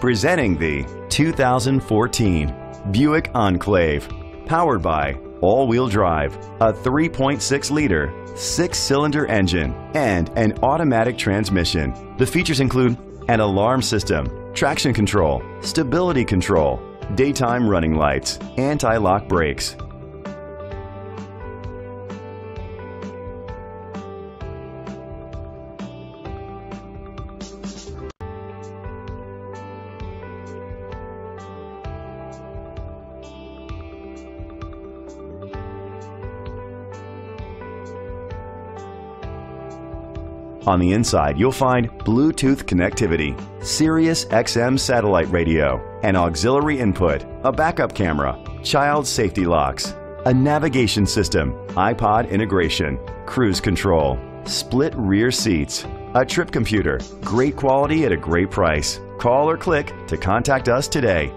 Presenting the 2014 Buick Enclave. Powered by all-wheel drive, a 3.6-liter, six-cylinder engine, and an automatic transmission. The features include an alarm system, traction control, stability control, daytime running lights, anti-lock brakes, On the inside, you'll find Bluetooth connectivity, Sirius XM satellite radio, an auxiliary input, a backup camera, child safety locks, a navigation system, iPod integration, cruise control, split rear seats, a trip computer, great quality at a great price. Call or click to contact us today.